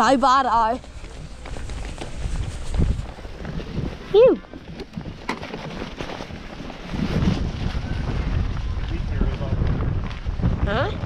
Go Barto. You. Huh?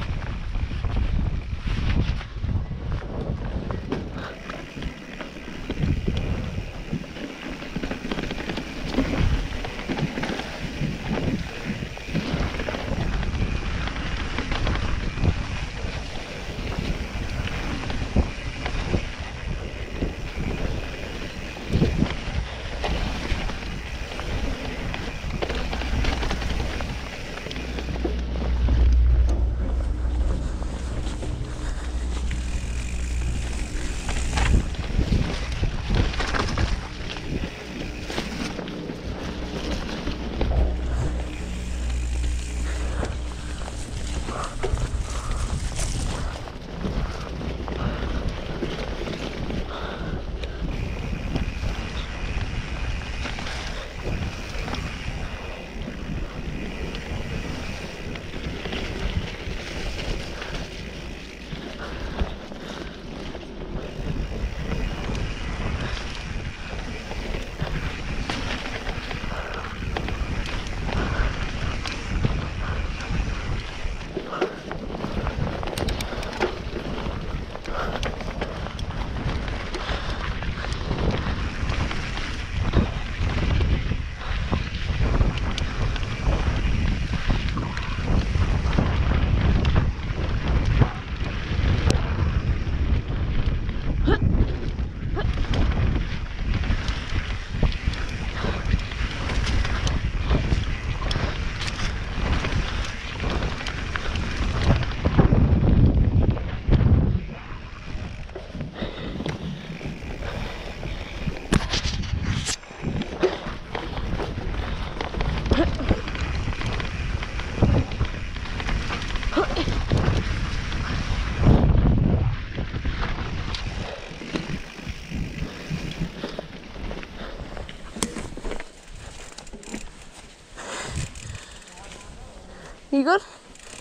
You good?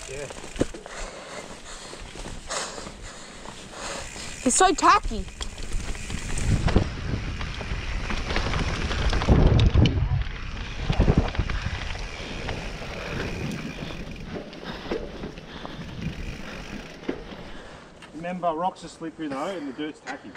Yeah. It's so tacky. Remember, rocks are slippery though, and the dirt's tacky.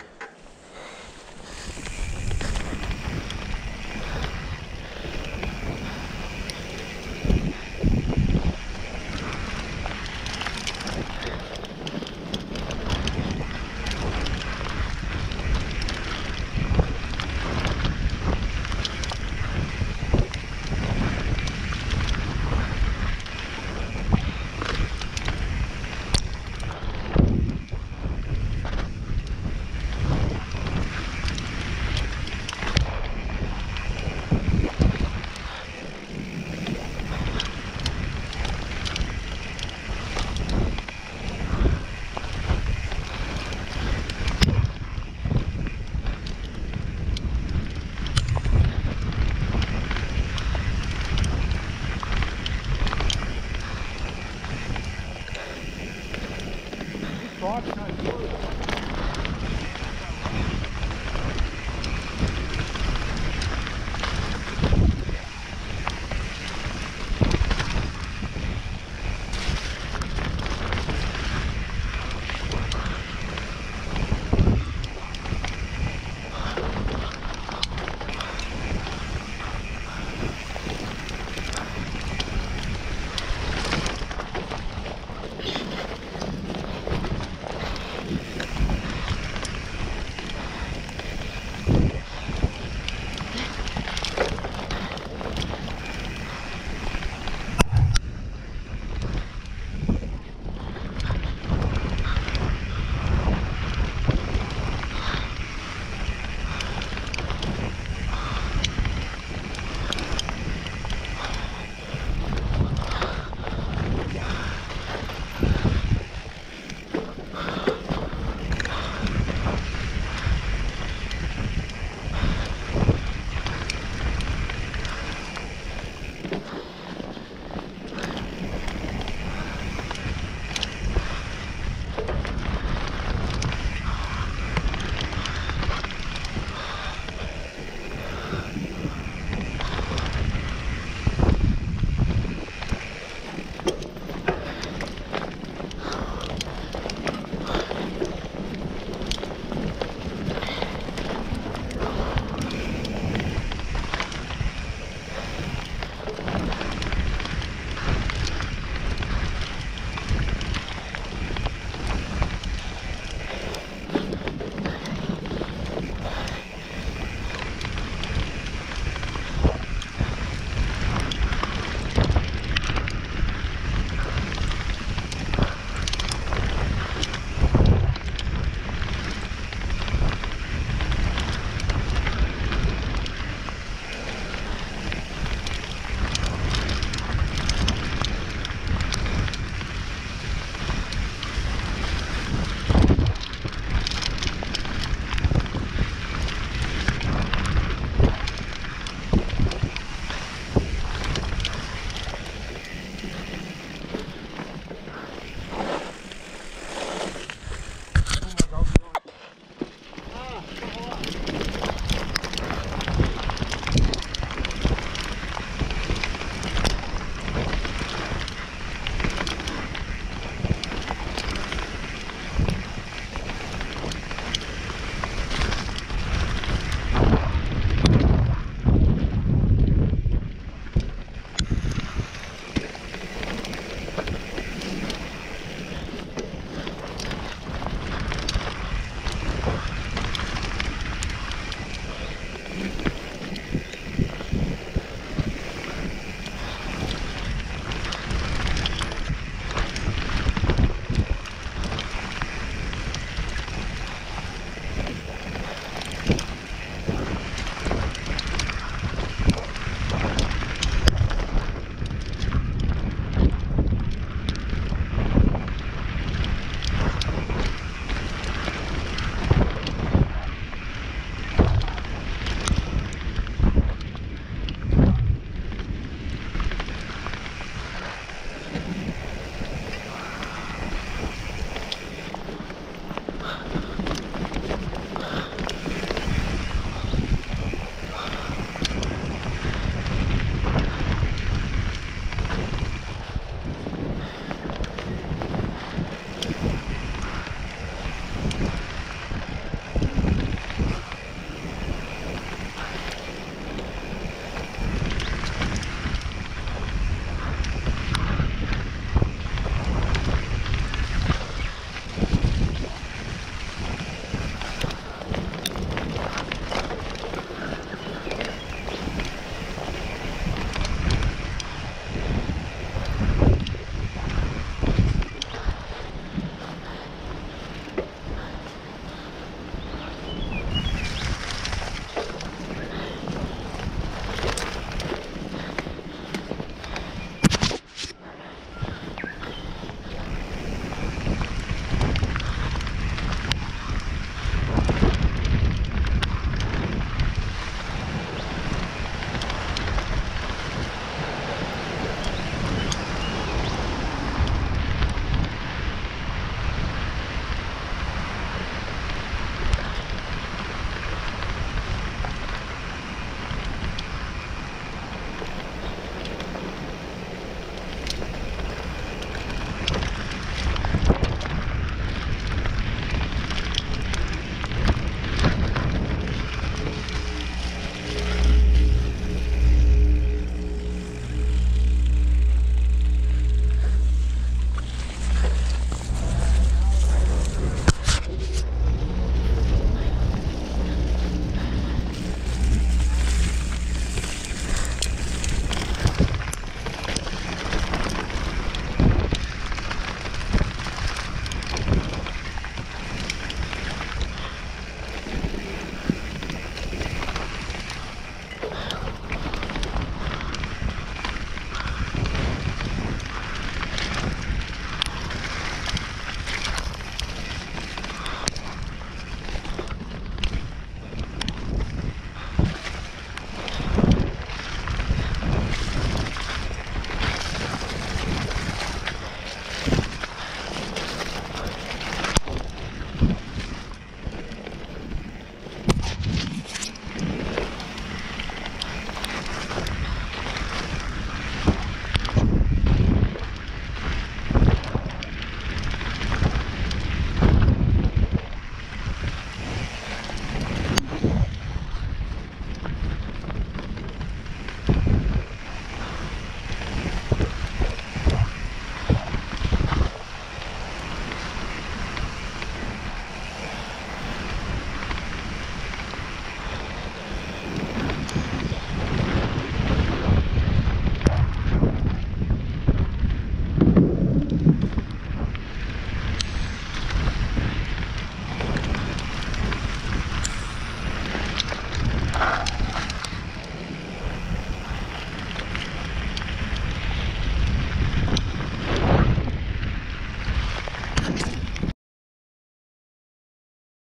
Broad